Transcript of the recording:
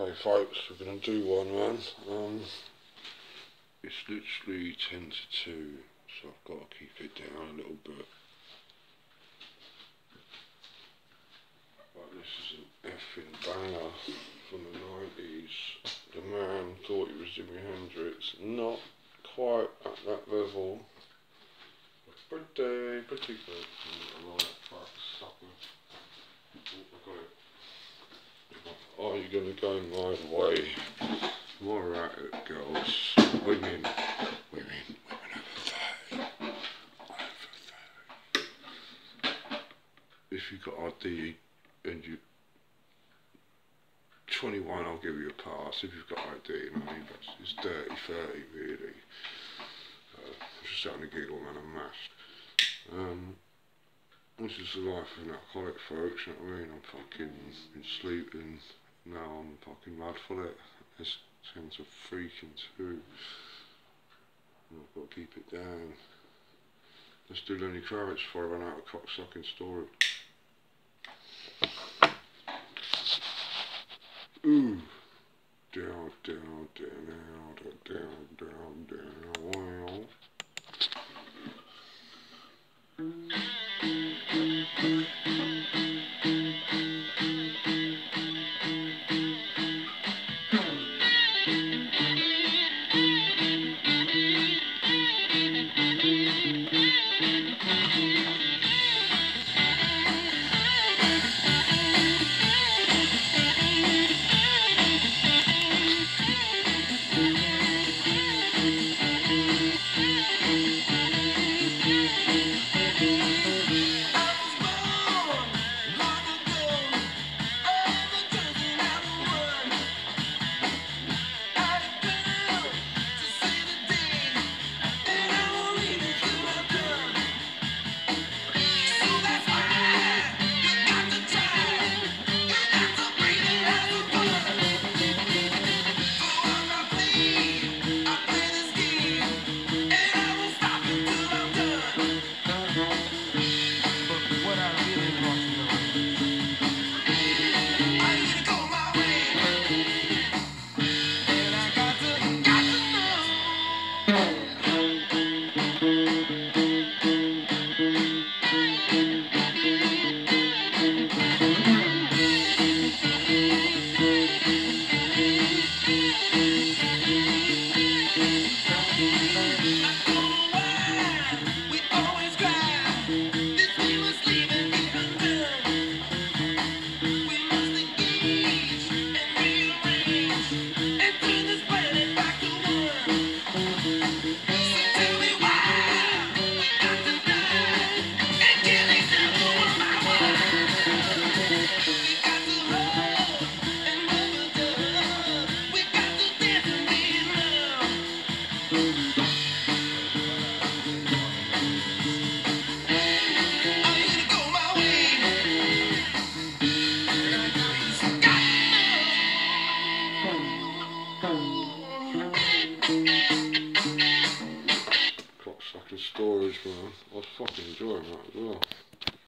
Okay folks, we're going to do one man. Um, it's literally 10 to 2, so I've got to keep it down a little bit. But this is an effing banger from the 90s. The man thought he was Jimi Hendrix. Not quite at that level. Pretty, pretty good. I Right, fuck, sucker. I got it. Are you going to go my way? At it, girls. Women, women, women over 30. Over 30. If you've got ID and you 21, I'll give you a pass. If you've got ID, you know, it's dirty 30 really. Uh, I'm just starting to giggle, man, I'm mashed. Um, this is the life of an alcoholic, folks, you know what I mean? I'm fucking sleeping, now I'm fucking mad for it. This ten to freaking two. I've got to keep it down. Let's do Lenny Kravitz before I run out of cocksucking story. Ooh. Down, down, down, down, down, down, down. Storage, man. I fucking enjoying that as well.